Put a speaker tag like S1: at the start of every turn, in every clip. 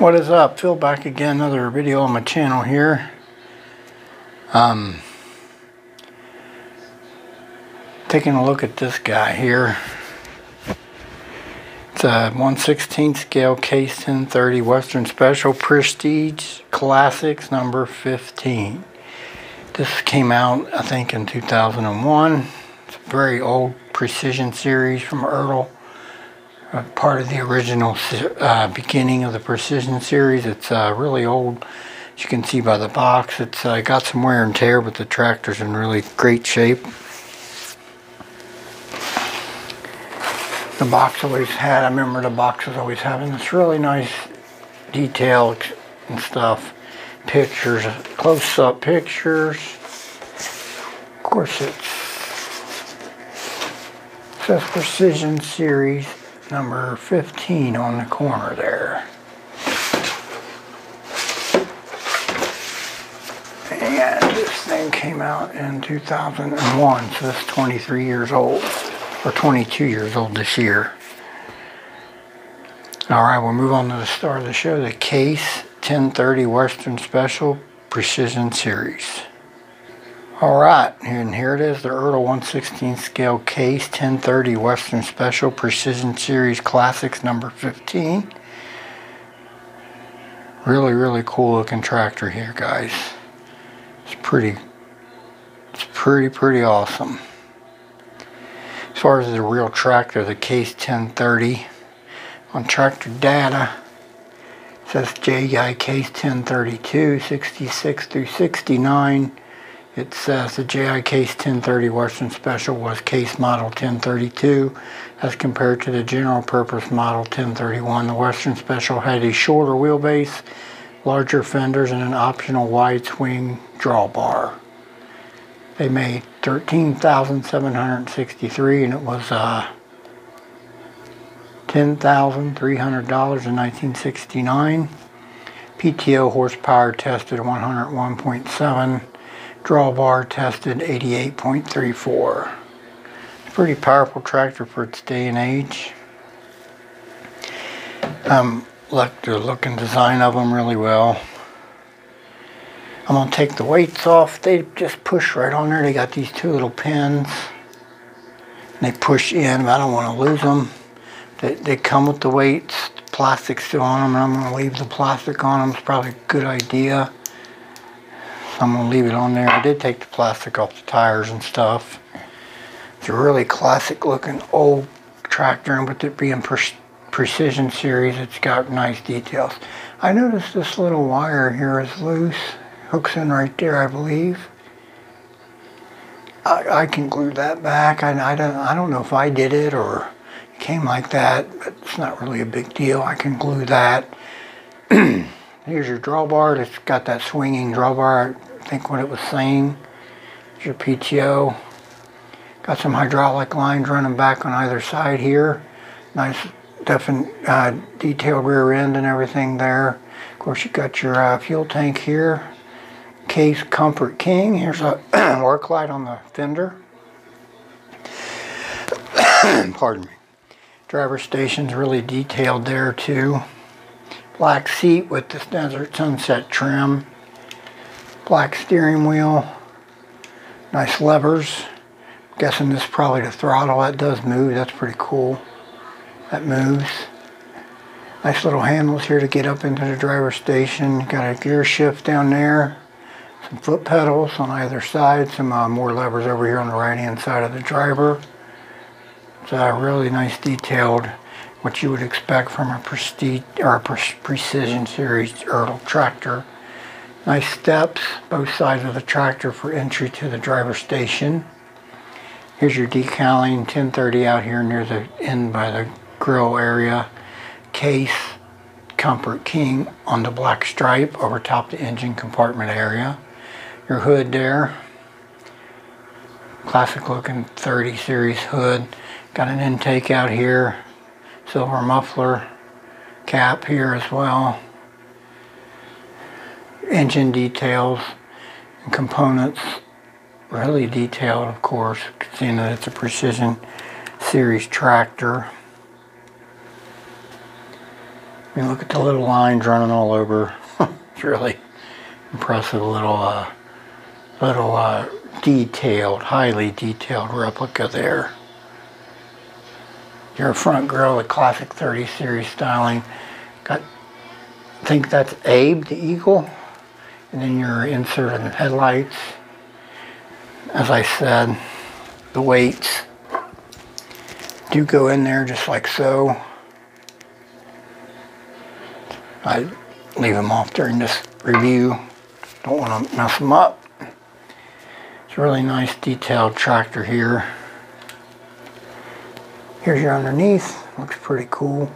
S1: What is up? Phil back again, another video on my channel here. Um, taking a look at this guy here. It's a 116 scale case 1030 Western Special Prestige Classics number 15. This came out, I think, in 2001. It's a very old precision series from uh, part of the original uh, beginning of the Precision series. It's uh, really old, as you can see by the box. It's uh, got some wear and tear, but the tractor's in really great shape. The box always had, I remember the box was always having this really nice detail and stuff. Pictures, close-up pictures. Of course, it's says Precision Series number 15 on the corner there. And this thing came out in 2001, so it's 23 years old, or 22 years old this year. All right, we'll move on to the star of the show, the Case 1030 Western Special Precision Series. Alright, and here it is, the Ertl 116 scale case 1030 Western Special Precision Series Classics number 15. Really, really cool looking tractor here, guys. It's pretty, it's pretty, pretty awesome. As far as the real tractor, the case 1030, on tractor data, says JI case 1032, 66 through 69. It says the JI Case 1030 Western Special was case model 1032 as compared to the general purpose model 1031. The Western Special had a shorter wheelbase, larger fenders, and an optional wide swing drawbar. They made 13763 and it was uh, $10,300 in 1969. PTO horsepower tested 101.7 Drawbar tested 88.34. Pretty powerful tractor for its day and age. Um, like the look and design of them really well. I'm to take the weights off. They just push right on there. They got these two little pins. They push in, but I don't want to lose them. They, they come with the weights. The plastic still on them, and I'm to leave the plastic on them. It's probably a good idea. I'm going to leave it on there. I did take the plastic off the tires and stuff. It's a really classic looking old tractor and with it being pre Precision Series it's got nice details. I noticed this little wire here is loose. Hooks in right there I believe. I, I can glue that back. I, I, don't, I don't know if I did it or it came like that, but it's not really a big deal. I can glue that. Here's your drawbar. It's got that swinging drawbar think what it was saying. Here's your PTO. Got some hydraulic lines running back on either side here. Nice definite uh, detailed rear end and everything there. Of course you got your uh, fuel tank here. Case Comfort King. Here's a work light on the fender. Pardon me. Driver station's really detailed there too. Black seat with this Desert Sunset trim black steering wheel, nice levers. Guessing this is probably the throttle. That does move. That's pretty cool. That moves. Nice little handles here to get up into the driver's station. Got a gear shift down there. Some foot pedals on either side. Some uh, more levers over here on the right hand side of the driver. It's a really nice detailed, what you would expect from a prestige or a precision series Ertl tractor. Nice steps, both sides of the tractor for entry to the driver station. Here's your decaling 1030 out here near the end by the grill area. Case Comfort King on the black stripe over top the engine compartment area. Your hood there. Classic looking 30 series hood. Got an intake out here. Silver muffler cap here as well engine details and components really detailed of course seeing that it's a precision series tractor I mean, look at the little lines running all over. it's really impressive little, uh, little uh, detailed, highly detailed replica there. Your front grille, the classic 30 series styling. Got, I think that's Abe the Eagle. And then your insert and headlights. As I said, the weights do go in there just like so. I leave them off during this review. Don't want to mess them up. It's a really nice detailed tractor here. Here's your underneath. Looks pretty cool.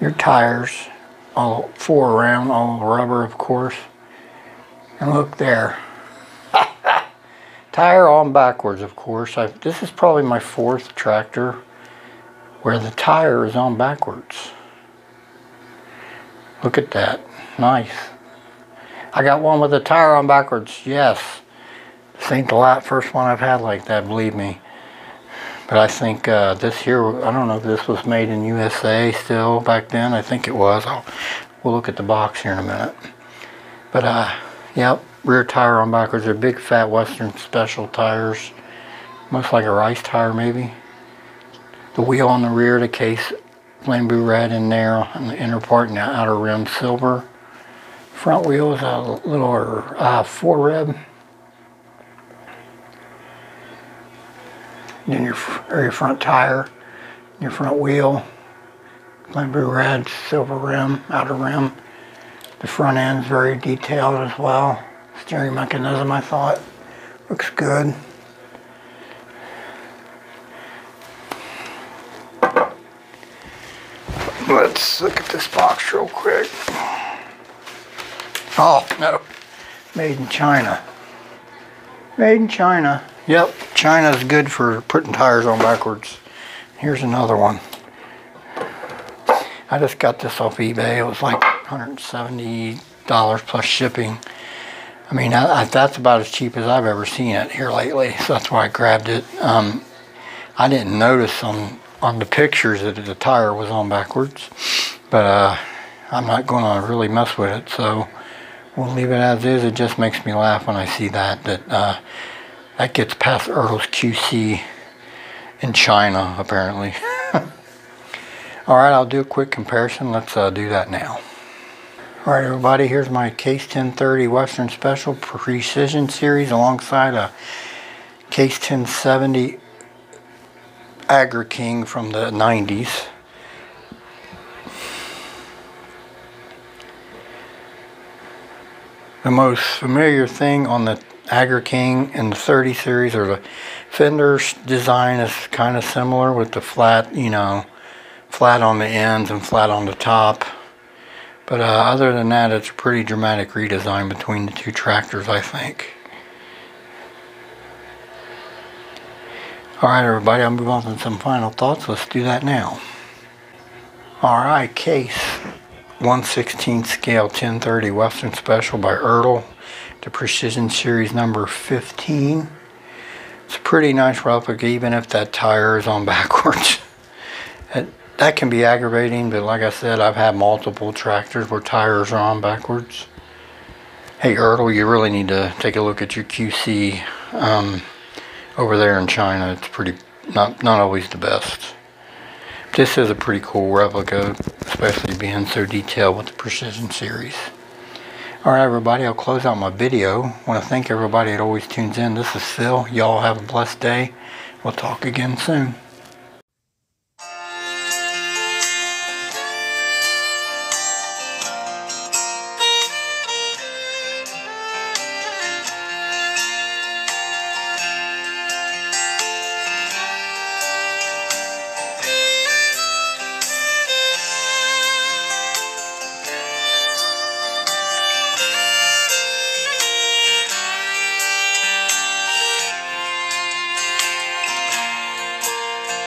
S1: Your tires, all four around, all rubber of course. And look there. Tire on backwards of course. I've, this is probably my fourth tractor where the tire is on backwards. Look at that. Nice. I got one with the tire on backwards. Yes. This ain't the first one I've had like that, believe me. But I think uh, this here, I don't know if this was made in USA still back then. I think it was. I'll, we'll look at the box here in a minute. But, uh, yep, rear tire on backwards. They're big, fat Western special tires. Most like a rice tire, maybe. The wheel on the rear, the case Flambeau red in there on the inner part and the outer rim silver. Front wheel is a little uh, four rib. Then your, your front tire, your front wheel, Flambeau red, silver rim, outer rim. The front end's very detailed as well. Steering mechanism I thought looks good. Let's look at this box real quick. Oh, no. Made in China. Made in China. Yep, China's good for putting tires on backwards. Here's another one. I just got this off eBay. It was like $170 plus shipping. I mean, I, I, that's about as cheap as I've ever seen it here lately. So that's why I grabbed it. Um, I didn't notice on on the pictures that the tire was on backwards. But uh, I'm not going to really mess with it, so we'll leave it as is. It just makes me laugh when I see that, that uh, that gets past Ertls QC in China, apparently. Alright, I'll do a quick comparison. Let's uh, do that now. Alright everybody, here's my Case 1030 Western Special Precision Series alongside a Case 1070 Agri King from the 90s. The most familiar thing on the Agri King in the 30 series or the fender design is kind of similar with the flat, you know, flat on the ends and flat on the top. But uh, other than that, it's a pretty dramatic redesign between the two tractors, I think. Alright everybody, I'll move on to some final thoughts. Let's do that now. Alright, case 116 scale 1030 Western Special by Ertl. The Precision Series number 15. It's a pretty nice replica even if that tire is on backwards. It, that can be aggravating, but like I said, I've had multiple tractors where tires are on backwards. Hey Ertl, you really need to take a look at your QC. Um, over there in China, it's pretty not not always the best. This is a pretty cool replica, especially being so detailed with the Precision series. Alright everybody, I'll close out my video. I want to thank everybody that always tunes in. This is Phil. Y'all have a blessed day. We'll talk again soon.